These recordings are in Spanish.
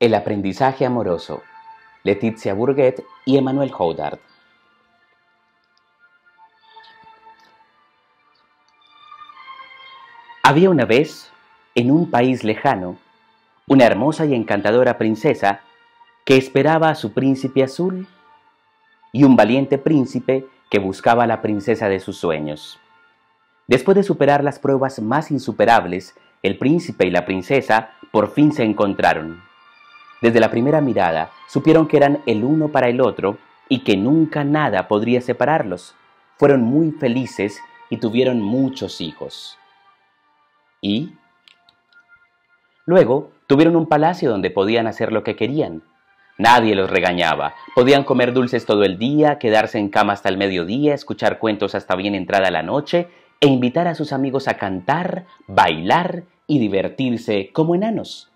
El aprendizaje amoroso. Letizia Burguet y Emmanuel Houdard. Había una vez, en un país lejano, una hermosa y encantadora princesa que esperaba a su príncipe azul y un valiente príncipe que buscaba a la princesa de sus sueños. Después de superar las pruebas más insuperables, el príncipe y la princesa por fin se encontraron. Desde la primera mirada supieron que eran el uno para el otro y que nunca nada podría separarlos. Fueron muy felices y tuvieron muchos hijos. ¿Y? Luego tuvieron un palacio donde podían hacer lo que querían. Nadie los regañaba. Podían comer dulces todo el día, quedarse en cama hasta el mediodía, escuchar cuentos hasta bien entrada la noche e invitar a sus amigos a cantar, bailar y divertirse como enanos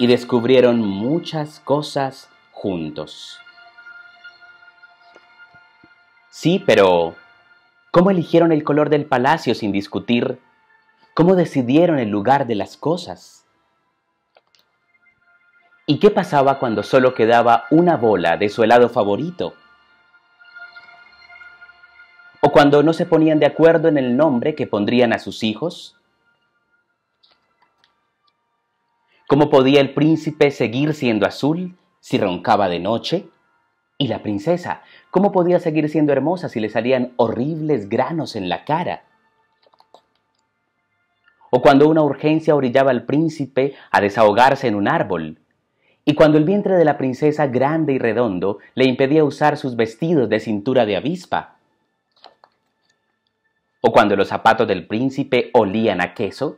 y descubrieron muchas cosas juntos. Sí, pero ¿cómo eligieron el color del palacio sin discutir? ¿Cómo decidieron el lugar de las cosas? ¿Y qué pasaba cuando solo quedaba una bola de su helado favorito? ¿O cuando no se ponían de acuerdo en el nombre que pondrían a sus hijos? ¿Cómo podía el príncipe seguir siendo azul si roncaba de noche? ¿Y la princesa? ¿Cómo podía seguir siendo hermosa si le salían horribles granos en la cara? O cuando una urgencia orillaba al príncipe a desahogarse en un árbol, y cuando el vientre de la princesa grande y redondo le impedía usar sus vestidos de cintura de avispa, o cuando los zapatos del príncipe olían a queso,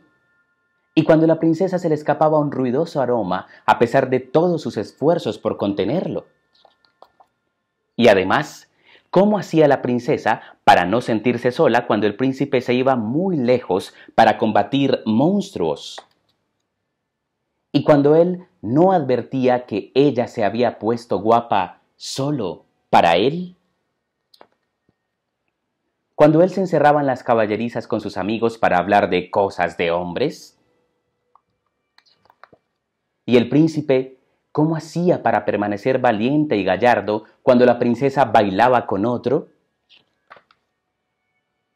y cuando la princesa se le escapaba un ruidoso aroma a pesar de todos sus esfuerzos por contenerlo. Y además, ¿cómo hacía la princesa para no sentirse sola cuando el príncipe se iba muy lejos para combatir monstruos? Y cuando él no advertía que ella se había puesto guapa solo para él? Cuando él se encerraba en las caballerizas con sus amigos para hablar de cosas de hombres? Y el príncipe, ¿cómo hacía para permanecer valiente y gallardo cuando la princesa bailaba con otro?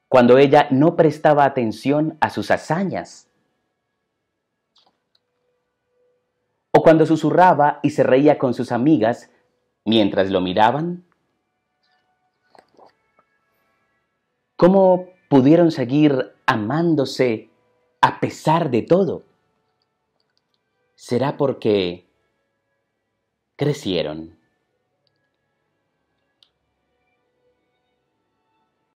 Cuando ella no prestaba atención a sus hazañas. O cuando susurraba y se reía con sus amigas mientras lo miraban. ¿Cómo pudieron seguir amándose a pesar de todo? Será porque crecieron.